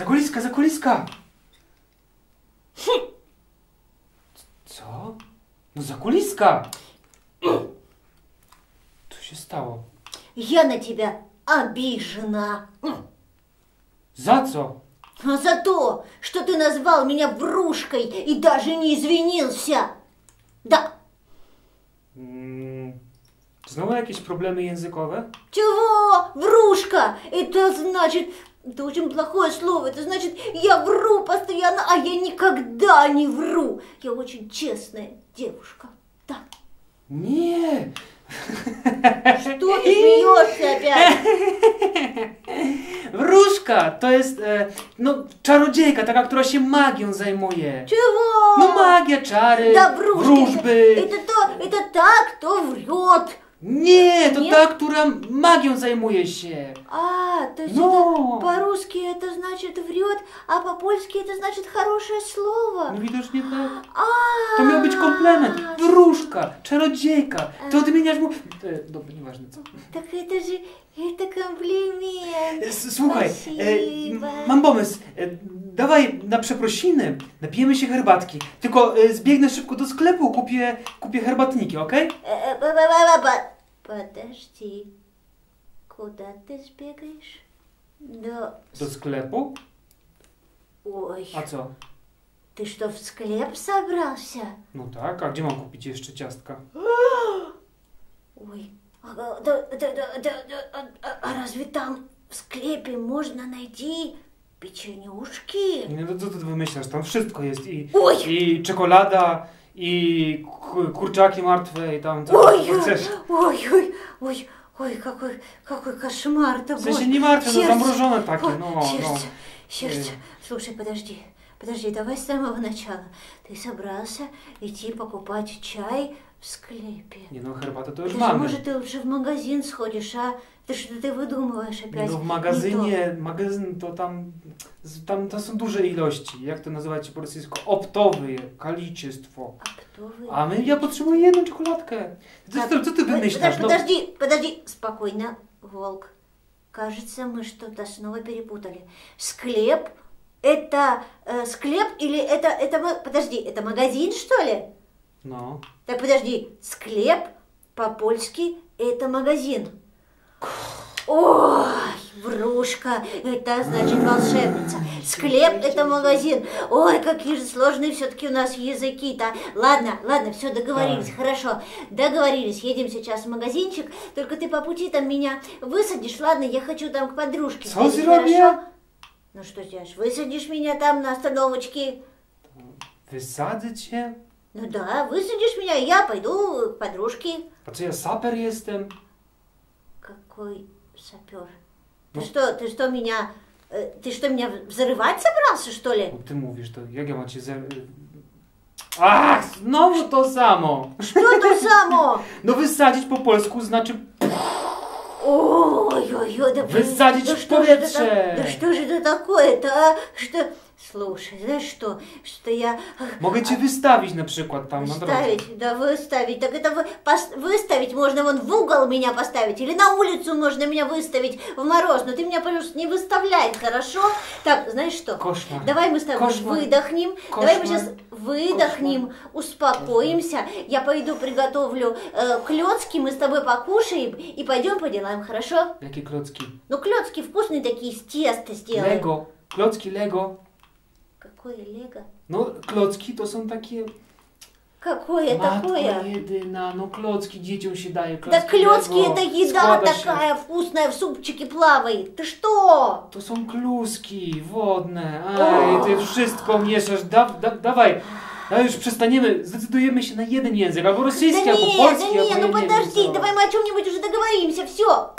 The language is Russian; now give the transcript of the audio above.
Zakuliska, zakuliska! Co? No zakuliska! Co się stało? Я на тебя обижена. Za co? А за то, что ты назвал меня врушкой и даже не извинился. Да. Mm, znowu jakieś problemy językowe? Чего? Врушка? Это значит... Это очень плохое слово. Это значит, я вру постоянно, а я никогда не вру. Я очень честная девушка. Да. Nie! Что ты смеешься опять? Wróżka to jest, e, no, czarodziejka, taka, która się magią zajmuje. Чего? No magia, czary, Да врушки. wróżby. Это, это, то, это так, кто врет. Nie, to Nie? ta, która magią zajmuje się. А, то есть No. это по-русски это значит врет, а по-польски это значит хорошее слово. No widocznie tak. А, To miał być komplement. Wróżka, czarodziejka. Ty odmieniasz mu... E, dobra, nieważne co. Так это же, это комплимент. S- Słuchaj, e, Спасибо. m- mam pomysł. E, dawaj na przeprosiny, napijemy się herbatki. Tylko e, zbiegnę szybko do sklepu, kupię, kupię herbatniki, okej? Э, э, ба- ба- ба- ба- Подожди, куда ты сбегаешь? Да, Do sklepu? ой, A co? ты что, в склеп собрался? No tak, a gdzie mam kupić jeszcze ciastka? Ой, а, да, да, да, да, да, а, а- а разве там в склепе можно найти печенюшки? Nie, No co ty wymyślasz? Tam wszystko jest i, Ой, i czekolada, ku- kurczaki martwe, i tam co ой, ой, ой, ой, ой, какой, какой W sensie был. nie martwe, no Сердце. zamrożone takie, Ой, no. сердце, сердце. Э. Слушай, подожди, подожди, давай с самого начала. Ты собрался идти покупать чай в склепе. Herbatę to już Подожди, mamy. может, ты лучше в магазин сходишь, а? Ты что ты выдумываешь опять? Не magazynie, magazyn to tam, z- tam to są duże ilości. Jak to nazywacie po rosyjsku? Optowy, kaliciestwo. то. А jedną czekoladkę. Co, Так, co, co ty Ой, wymyślasz? Подожди, подожди, подожди, спокойно, волк. Кажется, мы что-то снова перепутали. Склеп это э, склеп или это это подожди, это магазин что ли? No. Так подожди, склеп по-польски это магазин. Ой, врушка, это значит волшебница. Склеп это магазин. Ой, какие же сложные все-таки у нас языки-то. Ладно, ладно, все, договорились, Так. хорошо. Договорились, едем сейчас в магазинчик. Только ты по пути там меня высадишь, ладно, я хочу там к подружке. Сходить, хорошо? Ну что сделаешь, высадишь меня там на остановочке? Wysadzę Ну да, высадишь меня, я пойду к подружке. Co ja saper jestem? Какой сапер? Ты Ну. что, ты что меня, э, ты что меня взрывать собрался, что ли? Mówisz to, jak ja mam cię ze... Ach, znowu to samo. Что то само? No wysadzić po polsku znaczy Ой, ой, ой, да, Высадить да в что же это, да что же это такое-то, а? Что, слушай, знаешь что, что я Mogę cię wystawić na przykład tam na drodze. Выставить, да выставить. Так это вы, пос- выставить можно вон в угол меня поставить. Или на улицу можно меня выставить в мороз. Но ты меня, пожалуйста, не выставляй, хорошо? Так, знаешь что? Koszmar. Давай мы с тобой Кошмар. выдохнем. Давай мы Кошмар. сейчас выдохнем, успокоимся. Я пойду приготовлю э, клетки, мы с тобой покушаем и пойдем по делам, хорошо? Jakie klocki? Ну, клетки вкусные такие, с теста сделаем. Lego. Klocki Lego. Какое лего? No, klocki to są takie... Какое Matko такое? jedyna, no klocki dzieciom się daje. Klocki Да клетки Lego. это еда się. такая вкусная, в супчике плавает. Ты что? To są kluski wodne. Aj, ty wszystko mieszasz. Da, da, dawaj. No już przestaniemy, zdecydujemy się na jeden język, albo rosyjski, да albo нет, polski, да albo нет, ну подожди, давай мы о чем-нибудь уже договоримся, все.